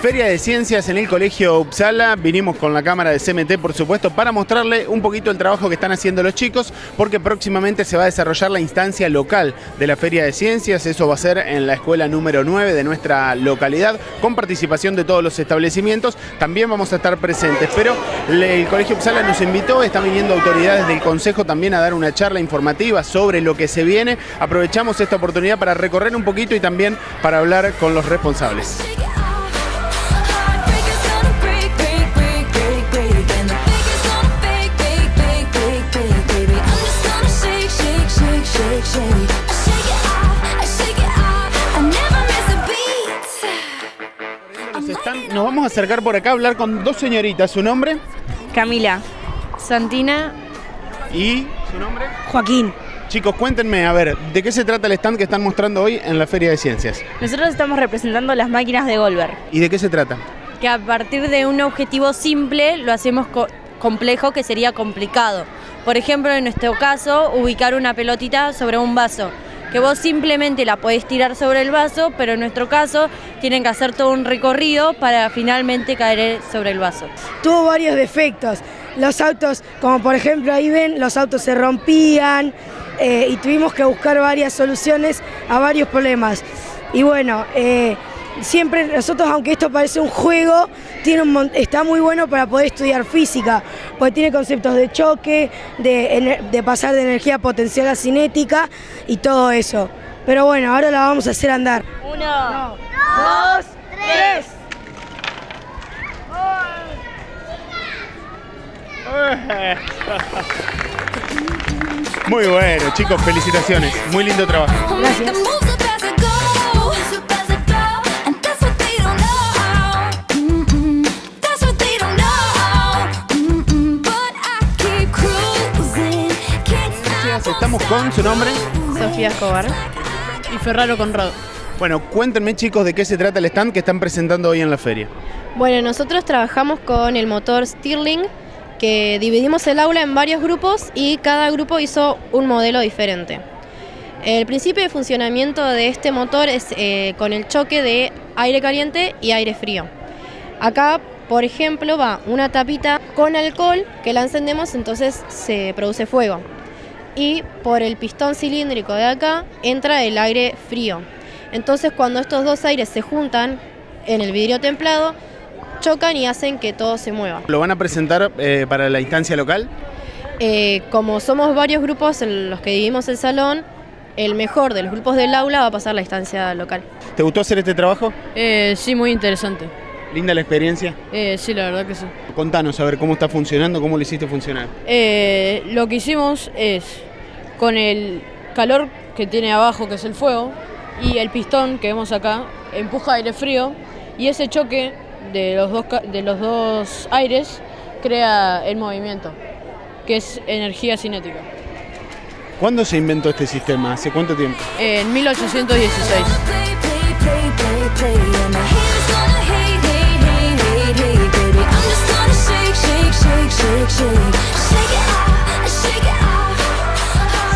Feria de Ciencias en el Colegio Uppsala. Vinimos con la cámara de CMT, por supuesto, para mostrarle un poquito el trabajo que están haciendo los chicos, porque próximamente se va a desarrollar la instancia local de la Feria de Ciencias. Eso va a ser en la escuela número 9 de nuestra localidad, con participación de todos los establecimientos. También vamos a estar presentes, pero el Colegio Uppsala nos invitó, están viniendo autoridades del Consejo también a dar una charla informativa sobre lo que se viene. Aprovechamos esta oportunidad para recorrer un poquito y también para hablar con los responsables. Shake, shake, shake, shake. I shake it off, I shake it off. I never miss a beat. Nos, están- nos vamos a acercar por acá a hablar con dos señoritas. ¿Su nombre? Camila. Santina. ¿Y su nombre? Joaquín. Chicos, cuéntenme, a ver, ¿de qué se trata el stand que están mostrando hoy en la Feria de Ciencias? Nosotros estamos representando las máquinas de Golver. ¿Y de qué se trata? Que a partir de un objetivo simple lo hacemos co- complejo que sería complicado. Por ejemplo, en nuestro caso, ubicar una pelotita sobre un vaso. Que vos simplemente la podés tirar sobre el vaso, pero en nuestro caso tienen que hacer todo un recorrido para finalmente caer sobre el vaso. tuvo varios defectos. Los autos, como por ejemplo ahí ven, los autos se rompían eh, y tuvimos que buscar varias soluciones a varios problemas. Y bueno, eh, siempre nosotros, aunque esto parece un juego, tiene un está muy bueno para poder estudiar física, porque tiene conceptos de choque, de, pasar de energía potencial a cinética y todo eso. Pero bueno, ahora la vamos a hacer andar. Uno. Dos, tres. Muy bueno, chicos, felicitaciones. Muy lindo trabajo. I'll Estamos con su nombre. Sofía Escobar. Y Ferraro Conrado. Bueno, cuéntenme, chicos, de qué se trata el stand que están presentando hoy en la feria. Bueno, nosotros trabajamos con el motor Stirling, que dividimos el aula en varios grupos y cada grupo hizo un modelo diferente. El principio de funcionamiento de este motor es eh, con el choque de aire caliente y aire frío. Acá, por ejemplo, va una tapita con alcohol que la encendemos, entonces se produce fuego. Y por el pistón cilíndrico de acá entra el aire frío. Entonces cuando estos dos aires se juntan en el vidrio templado, chocan y hacen que todo se mueva. ¿Lo van a presentar eh, para la instancia local? Eh, como somos varios grupos en los que dividimos el salón, el mejor de los grupos del aula va a pasar a la instancia local. ¿Te gustó hacer este trabajo? Eh, sí, muy interesante. ¿Linda la experiencia? Eh, sí, la verdad que sí. Contanos, a ver, cómo está funcionando, cómo lo hiciste funcionar. Eh, lo que hicimos es, con el calor que tiene abajo, que es el fuego, y el pistón que vemos acá, empuja aire frío, y ese choque de los dos, de los dos aires crea el movimiento, que es energía cinética. ¿Cuándo se inventó este sistema? ¿Hace cuánto tiempo? En 1816.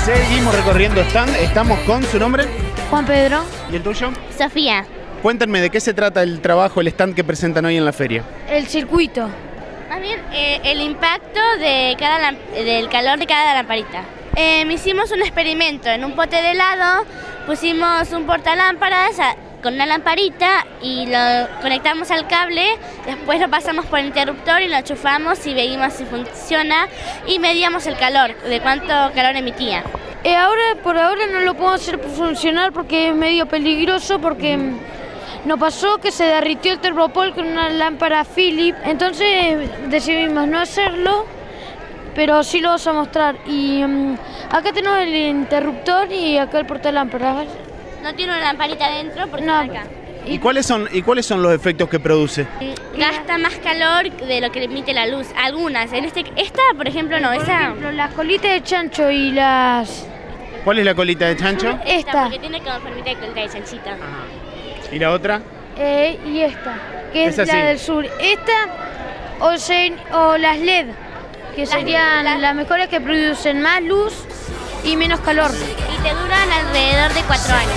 Seguimos recorriendo stand. Estamos con su nombre Juan Pedro. y el tuyo. Sofía. Cuéntenme de qué se trata el trabajo, el stand que presentan hoy en la feria. El circuito. Más bien, eh, el impacto de cada del calor de cada lamparita. Eh, hicimos un experimento en un pote de helado, pusimos un portalámparas con una lamparita y lo conectamos al cable, después lo pasamos por el interruptor y lo enchufamos y veíamos si funciona y medíamos el calor, de cuánto calor emitía. Eh, ahora, por ahora no lo puedo hacer funcionar porque es medio peligroso porque nos pasó que se derritió el termopol con una lámpara Philip, entonces decidimos no hacerlo, pero sí lo vamos a mostrar. Y mm, acá tenemos el interruptor y acá el portalámparas. No tiene una lamparita adentro porque No. está acá. ¿Y cuáles son, y cuáles son los efectos que produce? Gasta más calor de lo que emite la luz. Algunas. En este, esta, por ejemplo, no. Por Esa. ejemplo, las colitas de chancho y las... ¿Cuál es la colita de chancho? Esta, Esta. porque tiene como formita de colita de chanchita. ¿Y la otra? eh, y esta, que es, la del sur. Esta o, se- o las LED, que serían las mejores que producen más luz y menos calor. Y te duran alrededor de cuatro años.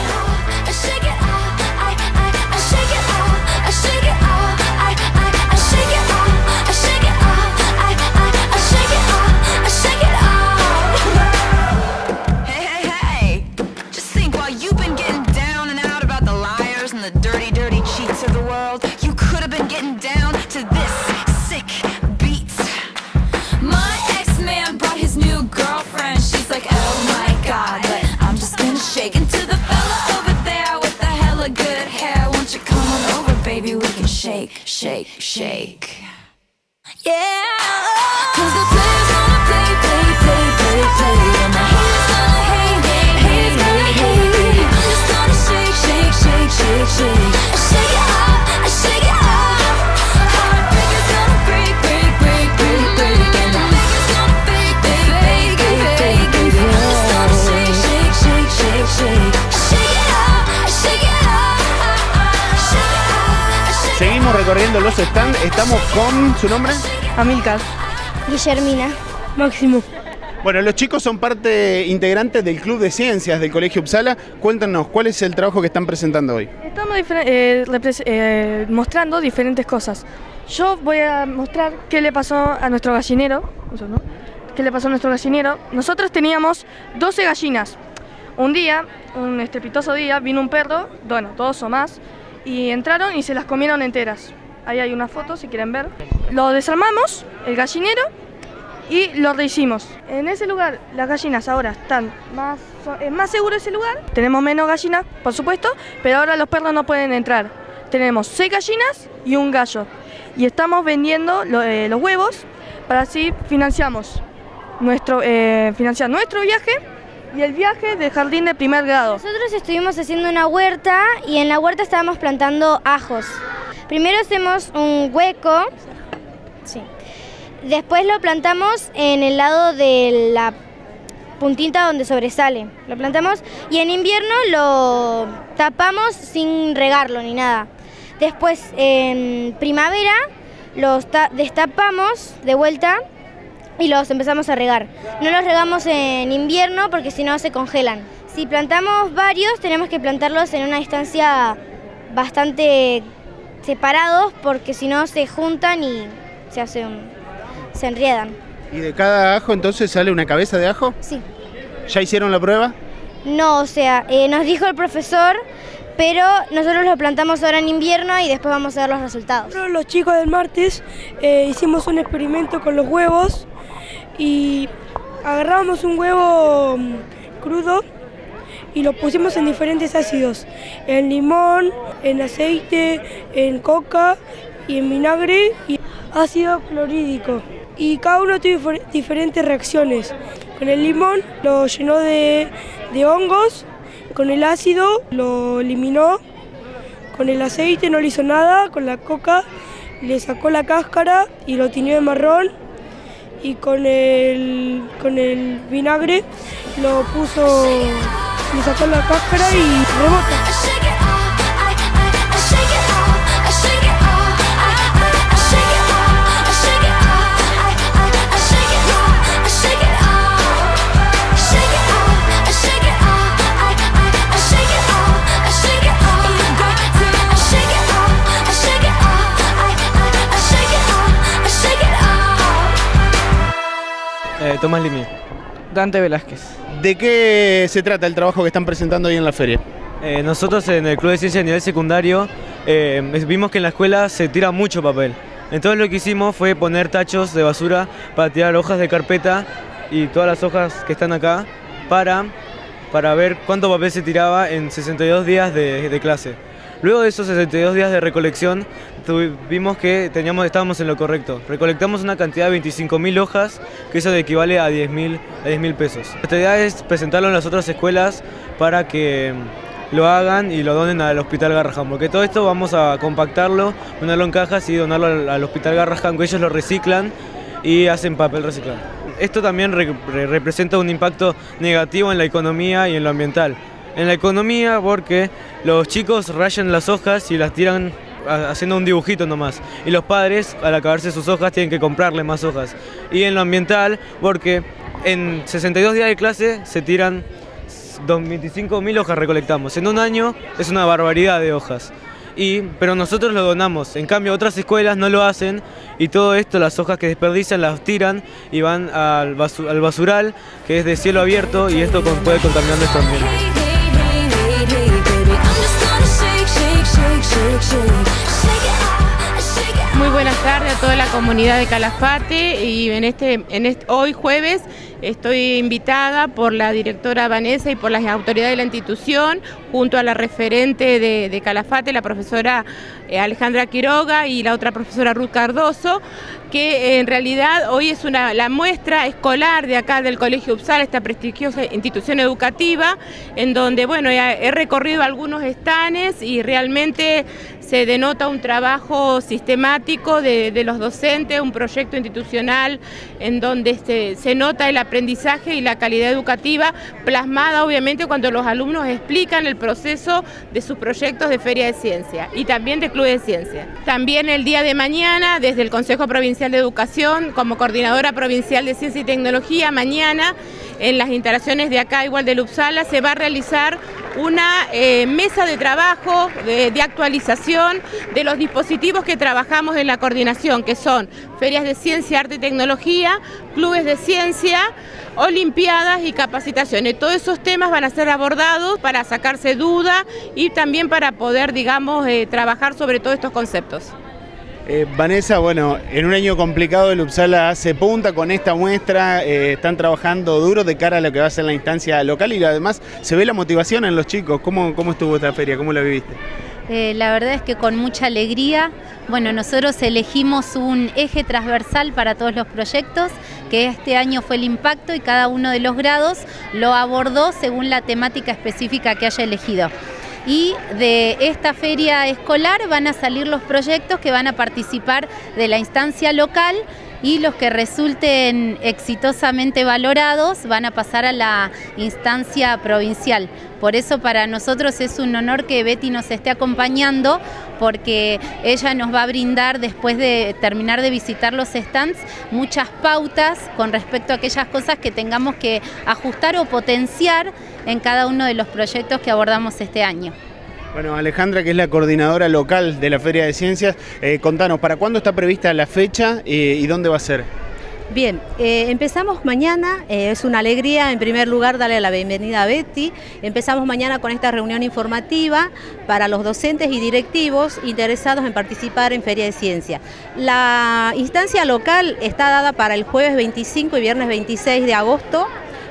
Recorriendo los stands. Estamos con su nombre. Amilcar. Guillermina. Máximo. Bueno, los chicos son parte integrante del Club de Ciencias del Colegio Uppsala. Cuéntanos, ¿cuál es el trabajo que están presentando hoy? Estamos difer- eh, eh, mostrando diferentes cosas. Yo voy a mostrar qué le pasó a nuestro gallinero. ¿Qué le pasó a nuestro gallinero? Nosotros teníamos 12 gallinas. Un día, un estrepitoso día, vino un perro, bueno, dos o más, y entraron y se las comieron enteras. Ahí hay una foto si quieren ver. Lo desarmamos, el gallinero, y lo rehicimos. En ese lugar las gallinas ahora están más, es más seguro ese lugar. Tenemos menos gallinas, por supuesto, pero ahora los perros no pueden entrar. Tenemos seis gallinas y un gallo. Y estamos vendiendo lo- eh, los huevos para así financiamos nuestro, eh, financiar nuestro viaje y el viaje del jardín de primer grado. Nosotros estuvimos haciendo una huerta y en la huerta estábamos plantando ajos. Primero hacemos un hueco, sí. Después lo plantamos en el lado de la puntita donde sobresale. Lo plantamos y en invierno lo tapamos sin regarlo ni nada. Después en primavera los ta- destapamos de vuelta y los empezamos a regar. No los regamos en invierno porque si no se congelan. Si plantamos varios, tenemos que plantarlos en una distancia bastante separados porque si no se juntan y se hacen, se enriedan. ¿Y de cada ajo entonces sale una cabeza de ajo? Sí. ¿Ya hicieron la prueba? No, o sea, eh, nos dijo el profesor, pero nosotros lo plantamos ahora en invierno y después vamos a ver los resultados. Nosotros, los chicos del martes eh, hicimos un experimento con los huevos y agarramos un huevo mm, crudo y lo pusimos en diferentes ácidos, en limón, en aceite, en coca y en vinagre y ácido clorhídrico. Y cada uno tuvo difer- diferentes reacciones. Con el limón lo llenó de, de hongos, con el ácido lo eliminó con el aceite no le hizo nada, con la coca le sacó la cáscara y lo tiñó de marrón y con el, con el vinagre lo puso, le sacó la cáscara y rebota. Dante Velázquez. ¿De qué se trata el trabajo que están presentando hoy en la feria? Eh, nosotros en el Club de Ciencia a nivel secundario eh, vimos que en la escuela se tira mucho papel. Entonces lo que hicimos fue poner tachos de basura para tirar hojas de carpeta y todas las hojas que están acá para, para ver cuánto papel se tiraba en 62 días de, de clase. Luego de esos 62 días de recolección vimos que teníamos, estábamos en lo correcto. Recolectamos una cantidad de 25.000 hojas, que eso equivale a 10.000 a 10.000 pesos. Nuestra idea es presentarlo en las otras escuelas para que lo hagan y lo donen al Hospital Garrahan, porque todo esto vamos a compactarlo, ponerlo en cajas y donarlo al, al Hospital Garrahan, que ellos lo reciclan y hacen papel reciclado. Esto también re- re- representa un impacto negativo en la economía y en lo ambiental. En la economía porque los chicos rayan las hojas y las tiran ha- haciendo un dibujito nomás. Y los padres, al acabarse sus hojas, tienen que comprarle más hojas. Y en lo ambiental porque en 62 días de clase se tiran 25.000 hojas recolectamos. En un año es una barbaridad de hojas. Y, pero nosotros lo donamos. En cambio, otras escuelas no lo hacen y todo esto, las hojas que desperdician, las tiran y van al, al basural, que es de cielo abierto, y esto puede contaminar nuestro ambiente. Muy buenas tardes a toda la comunidad de Calafate y en este, en este hoy jueves estoy invitada por la directora Vanessa y por las autoridades de la institución junto a la referente de, Calafate, la profesora eh, Alejandra Quiroga y la otra profesora Ruth Cardoso, que eh, en realidad hoy es una, la muestra escolar de acá del Colegio Upsala, esta prestigiosa institución educativa, en donde bueno, he, recorrido algunos estanes y realmente se denota un trabajo sistemático de, los docentes, un proyecto institucional en donde se, se nota el aprendizaje y la calidad educativa plasmada obviamente cuando los alumnos explican el proceso de sus proyectos de Feria de Ciencia y también de Club de Ciencia. También el día de mañana, desde el Consejo Provincial de Educación, como coordinadora provincial de Ciencia y Tecnología, mañana en las instalaciones de acá, igual de Lupsala, se va a realizar una eh, mesa de trabajo, de, actualización de los dispositivos que trabajamos en la coordinación, que son ferias de ciencia, arte y tecnología, clubes de ciencia, olimpiadas y capacitaciones. Todos esos temas van a ser abordados para sacarse duda y también para poder, digamos, eh, trabajar sobre todos estos conceptos. Eh, Vanessa, bueno, en un año complicado el Uppsala hace punta con esta muestra, eh, están trabajando duro de cara a lo que va a ser la instancia local y además se ve la motivación en los chicos. ¿Cómo, cómo estuvo esta feria? ¿Cómo la viviste? Eh, la verdad es que con mucha alegría, bueno, nosotros elegimos un eje transversal para todos los proyectos, que este año fue el impacto y cada uno de los grados lo abordó según la temática específica que haya elegido. Y de esta feria escolar van a salir los proyectos que van a participar de la instancia local y los que resulten exitosamente valorados van a pasar a la instancia provincial. Por eso para nosotros es un honor que Betty nos esté acompañando porque ella nos va a brindar después de terminar de visitar los stands muchas pautas con respecto a aquellas cosas que tengamos que ajustar o potenciar en cada uno de los proyectos que abordamos este año. Bueno, Alejandra, que es la coordinadora local de la Feria de Ciencias, eh, contanos, ¿para cuándo está prevista la fecha eh, y dónde va a ser? Bien, eh, empezamos mañana, eh, es una alegría en primer lugar darle la bienvenida a Betty. Empezamos mañana con esta reunión informativa para los docentes y directivos interesados en participar en Feria de Ciencia. La instancia local está dada para el jueves 25 y viernes 26 de agosto,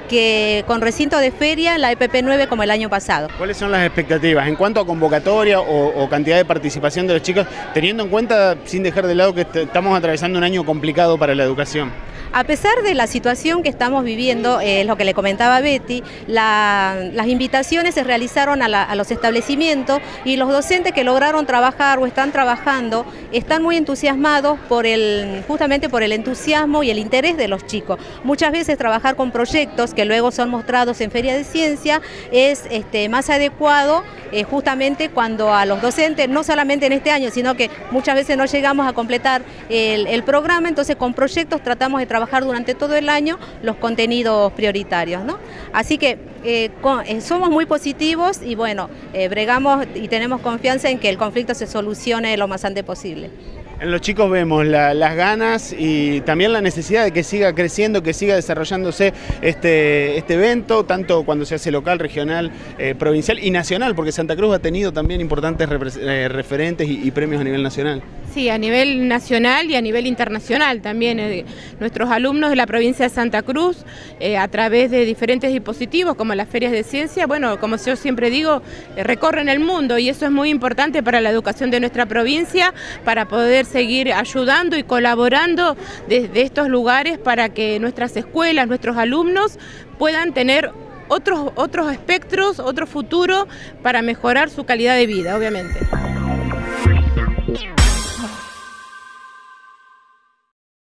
que con recinto de feria la EPP 9 como el año pasado. ¿Cuáles son las expectativas en cuanto a convocatoria o, o cantidad de participación de los chicos, teniendo en cuenta, sin dejar de lado, que est- estamos atravesando un año complicado para la educación? A pesar de la situación que estamos viviendo, eh, lo que le comentaba Betty, la- las invitaciones se realizaron a los establecimientos y los docentes que lograron trabajar o están trabajando están muy entusiasmados por el, justamente por el entusiasmo y el interés de los chicos. Muchas veces trabajar con proyectos que luego son mostrados en Feria de Ciencia es este, más adecuado eh, justamente cuando a los docentes, no solamente en este año, sino que muchas veces no llegamos a completar el, el programa, entonces con proyectos tratamos de trabajar durante todo el año los contenidos prioritarios. ¿no? Así que eh, eh, somos muy positivos y bueno, eh, bregamos y tenemos confianza en que el conflicto se solucione lo más antes posible. En los chicos vemos la- las ganas y también la necesidad de que siga creciendo, que siga desarrollándose este, este evento, tanto cuando se hace local, regional, provincial y nacional, porque Santa Cruz ha tenido también importantes referentes y premios a nivel nacional. Sí, a nivel nacional y a nivel internacional también. eh, nuestros alumnos de la provincia de Santa Cruz, eh, a través de diferentes dispositivos como las ferias de ciencia, bueno, como yo siempre digo, eh, recorren el mundo y eso es muy importante para la educación de nuestra provincia, para poder seguir ayudando y colaborando desde estos lugares para que nuestras escuelas, nuestros alumnos puedan tener otros, otros espectros, otro futuro para mejorar su calidad de vida, obviamente.